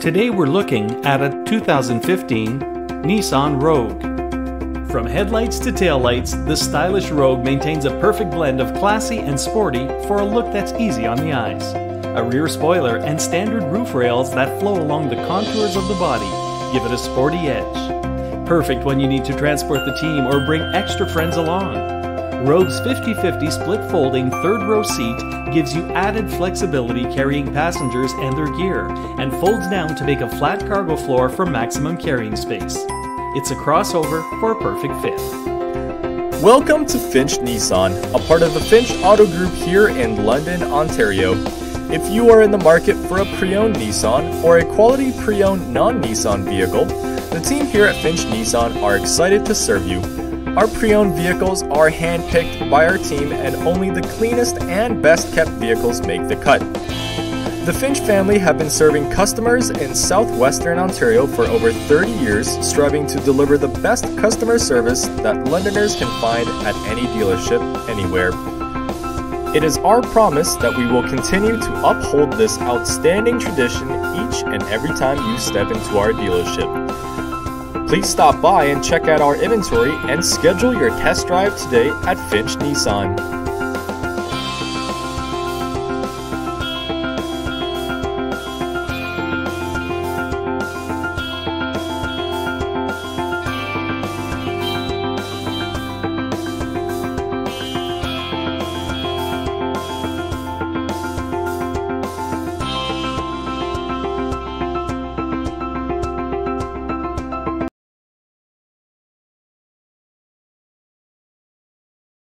Today we're looking at a 2015 Nissan Rogue. From headlights to taillights, the stylish Rogue maintains a perfect blend of classy and sporty for a look that's easy on the eyes. A rear spoiler and standard roof rails that flow along the contours of the body give it a sporty edge. Perfect when you need to transport the team or bring extra friends along. Rogue's 50-50 split folding third row seat gives you added flexibility carrying passengers and their gear, and folds down to make a flat cargo floor for maximum carrying space. It's a crossover for a perfect fit. Welcome to Finch Nissan, a part of the Finch Auto Group here in London, Ontario. If you are in the market for a pre-owned Nissan or a quality pre-owned non-Nissan vehicle, the team here at Finch Nissan are excited to serve you. Our pre-owned vehicles are handpicked by our team and only the cleanest and best kept vehicles make the cut. The Finch family have been serving customers in southwestern Ontario for over 30 years, striving to deliver the best customer service that Londoners can find at any dealership anywhere. It is our promise that we will continue to uphold this outstanding tradition each and every time you step into our dealership. Please stop by and check out our inventory and schedule your test drive today at Finch Nissan.